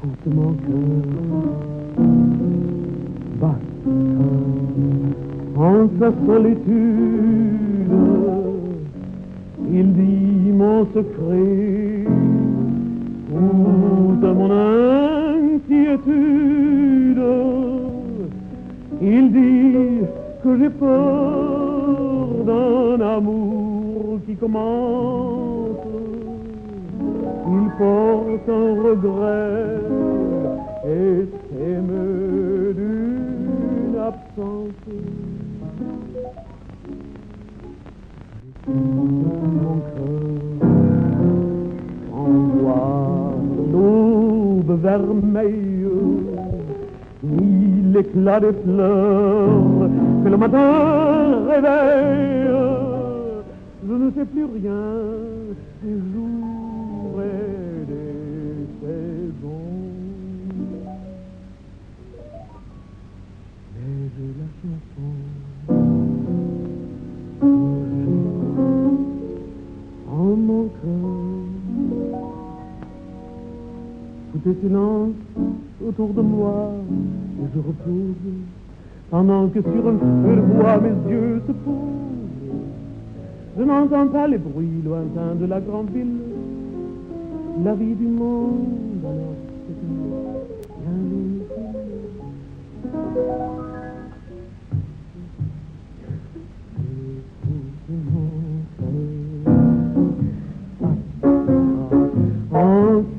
contre mon cœur bat. En sa solitude, il dit mon secret, toute mon inquiétude. Il dit que j'ai peur d'un amour qui commence il porte un regret et s'émeut d'une absence. Mon cœur envoie l'aube vermeille ni l'éclat des fleurs que le matin réveille. Je ne sais plus rien des jours et des saisons. Mais j'ai la chanson en mon cœur. Tout est silence autour de moi et je repose pendant que sur un feu de bois mes yeux se posent. Je n'entends pas les bruits lointains de la grande ville, la vie du monde alors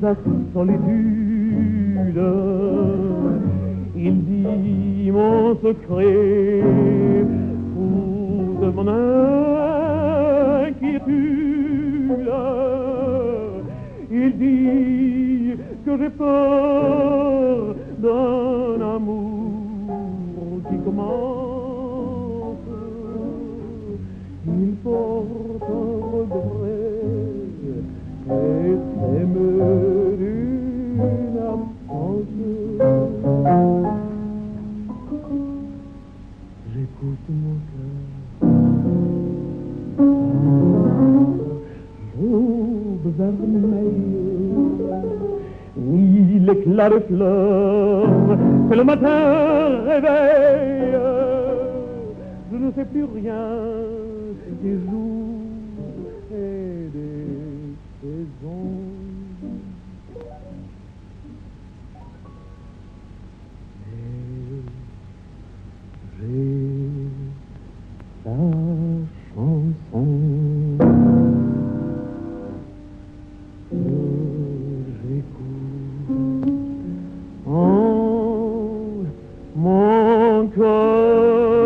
c'est sa solitude, il dit mon secret, de mon inquiétude. Que j'ai peur d'un amour qui commence. Il porte un regret et s'émeut d'une absence. J'écoute mon cœur. l'éclat des fleurs que le matin réveille. Je ne sais plus rien des jours et des saisons. J'ai Don't come.